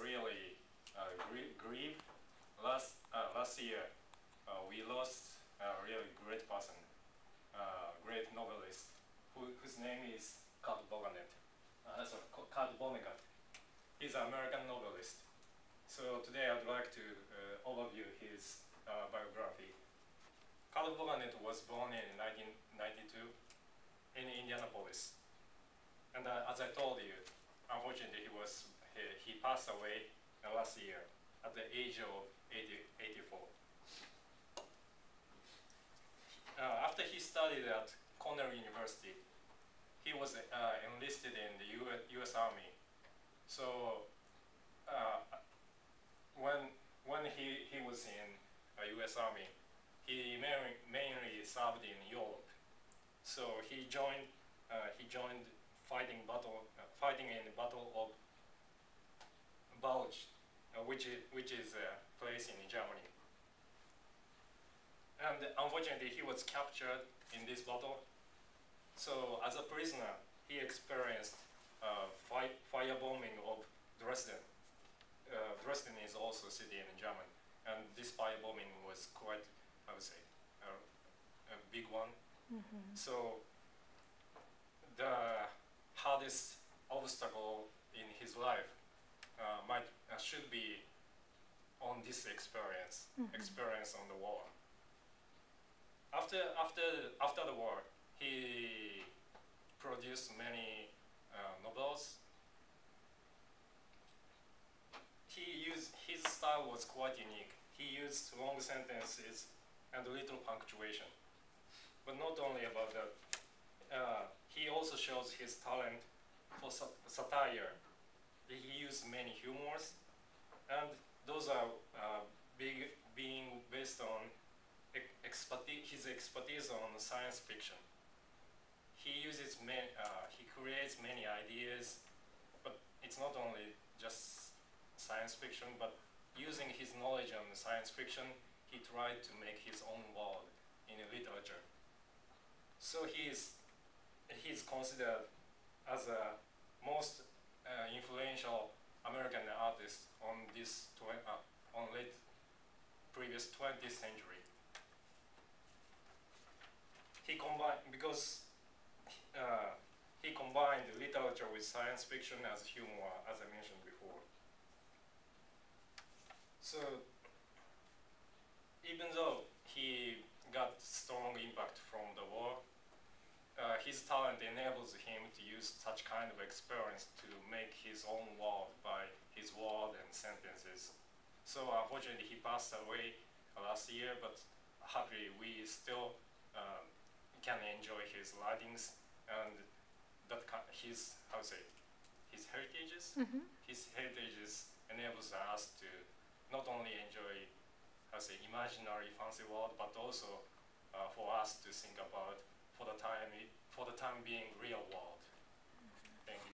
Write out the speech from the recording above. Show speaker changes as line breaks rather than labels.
really uh, grie- grieve. Last uh, last year, uh, we lost a really great person, great novelist, who, whose name is Kurt Vonnegut. Uh, Kurt Vonnegut. He's an American novelist. So today I'd like to uh, overview his uh, biography. Kurt Vonnegut was born in 1992 in Indianapolis. And uh, as I told you, unfortunately, he was he, he passed away uh, last year at the age of 80, 84. Uh, after he studied at Cornell University, he was uh, enlisted in the US, US Army. So uh, when when he, he was in uh, U.S. Army, he mainly, mainly served in Europe. So he joined uh, he joined fighting battle uh, fighting in the Battle of Bulge, uh, which is which is a place in Germany. And unfortunately, he was captured in this battle. So as a prisoner, he experienced uh, fi- firebombing of Dresden uh, Dresden is also a city in Germany, and this firebombing was quite, I would say, a, a big one.
Mm-hmm.
So the hardest obstacle in his life uh, might uh, should be on this experience,
Mhm.
experience on the war. After after after the war, he produced many uh, novels he used his style was quite unique. He used long sentences and little punctuation. But not only about that, uh, he also shows his talent for sat- satire. He used many humors, and those are uh, big, being based on expertise, his expertise on science fiction. He uses many, uh, he creates many ideas, but it's not only just science fiction, but using his knowledge on science fiction, he tried to make his own world in literature. So he is he is considered as a most American artists on this uh, on late previous 20th century. He combined because uh, he combined literature with science fiction as humor, as I mentioned before. So, even though he got strong impact from the war, uh, his talent enables him to use such kind of experience to make his own world by his word and sentences. So unfortunately, he passed away last year, but happily we still um, can enjoy his writings and that his how to say his heritages
Mm-hmm.
his heritages enables us to not only enjoy, how to say, imaginary fancy world, but also uh, for us to think about for the time, for the time being real world. Thank you.